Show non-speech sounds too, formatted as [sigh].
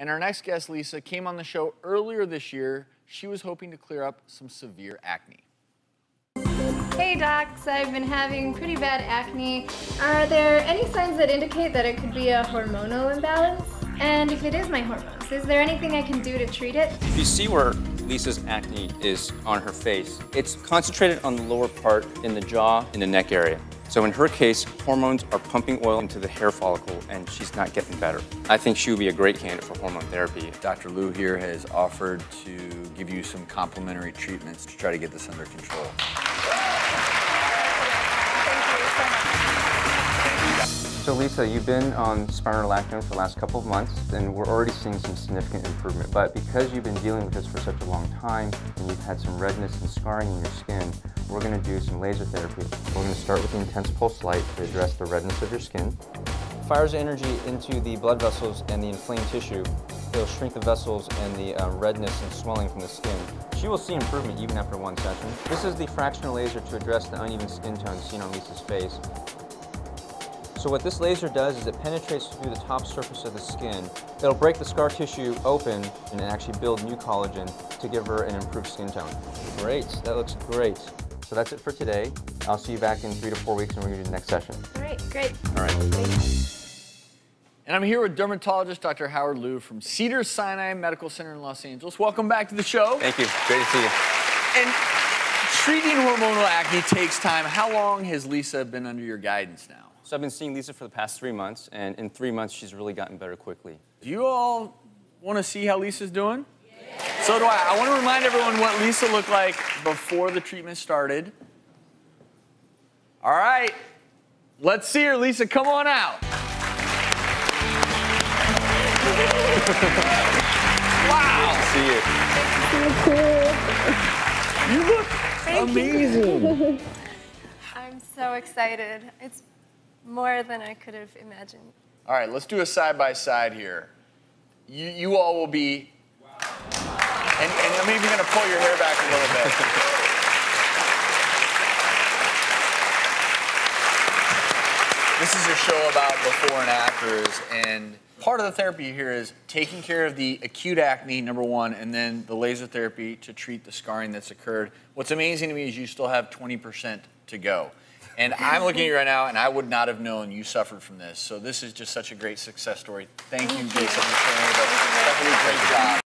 And our next guest, Lisa, came on the show earlier this year. She was hoping to clear up some severe acne. Hey docs, I've been having pretty bad acne. Are there any signs that indicate that it could be a hormonal imbalance? And if it is my hormones, is there anything I can do to treat it? If you see where Lisa's acne is on her face, it's concentrated on the lower part in the jaw, in the neck area. So in her case, hormones are pumping oil into the hair follicle and she's not getting better. I think she would be a great candidate for hormone therapy. Dr. Liu here has offered to give you some complimentary treatments to try to get this under control. So Lisa, you've been on spironolactone for the last couple of months and we're already seeing some significant improvement. But because you've been dealing with this for such a long time and you've had some redness and scarring in your skin, we're going to do some laser therapy. We're going to start with the intense pulse light to address the redness of your skin. Fires energy into the blood vessels and the inflamed tissue. It'll shrink the vessels and the uh, redness and swelling from the skin. She will see improvement even after one session. This is the fractional laser to address the uneven skin tone seen on Lisa's face. So what this laser does is it penetrates through the top surface of the skin. It'll break the scar tissue open and actually build new collagen to give her an improved skin tone. Great, that looks great. So that's it for today. I'll see you back in three to four weeks and we're gonna do the next session. All right, great. All right. And I'm here with dermatologist Dr. Howard Liu from Cedars Sinai Medical Center in Los Angeles. Welcome back to the show. Thank you, great to see you. And treating hormonal acne takes time. How long has Lisa been under your guidance now? So I've been seeing Lisa for the past three months and in three months she's really gotten better quickly. Do you all want to see how Lisa's doing? Yeah. So do I. I want to remind everyone what Lisa looked like before the treatment started. All right, let's see her. Lisa, come on out. [laughs] wow. See you. You look amazing. [laughs] I'm so excited. It's more than I could have imagined. All right, let's do a side by side here. You, you all will be, and, and I'm even going to pull your hair back a little bit. this is a show about before and afters, and part of the therapy here is taking care of the acute acne, number one, and then the laser therapy to treat the scarring that's occurred. What's amazing to me is you still have 20% to go. And I'm looking at you right now, and I would not have known you suffered from this. So this is just such a great success story. Thank you, Jason, for sharing with us. Stephanie, great job.